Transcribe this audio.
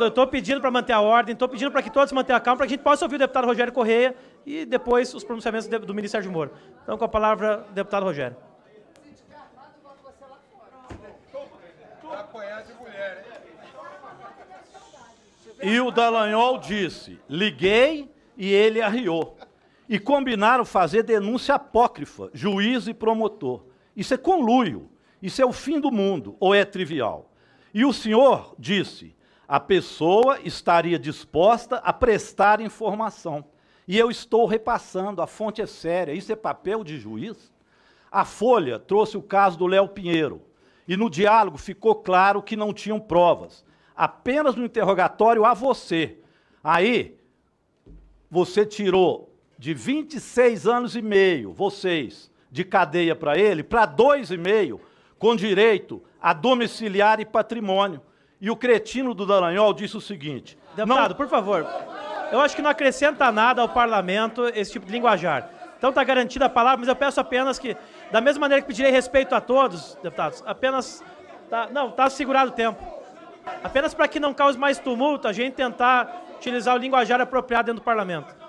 Eu estou pedindo para manter a ordem, estou pedindo para que todos mantenham a calma, para que a gente possa ouvir o deputado Rogério Correia e depois os pronunciamentos do ministro Sérgio Moro. Então, com a palavra, deputado Rogério. E o Dallagnol disse: liguei e ele arriou. E combinaram fazer denúncia apócrifa, juiz e promotor. Isso é conluio. Isso é o fim do mundo, ou é trivial? E o senhor disse: a pessoa estaria disposta a prestar informação. E eu estou repassando, a fonte é séria. Isso é papel de juiz? A Folha trouxe o caso do Léo Pinheiro. E no diálogo ficou claro que não tinham provas. Apenas no interrogatório a você. Aí, você tirou de 26 anos e meio, vocês, de cadeia para ele, para dois e meio, com direito a domiciliar e patrimônio. E o cretino do Dallagnol disse o seguinte... Deputado, não... por favor, eu acho que não acrescenta nada ao parlamento esse tipo de linguajar. Então está garantida a palavra, mas eu peço apenas que, da mesma maneira que pedirei respeito a todos, deputados, apenas... Tá, não, está segurado o tempo. Apenas para que não cause mais tumulto, a gente tentar utilizar o linguajar apropriado dentro do parlamento.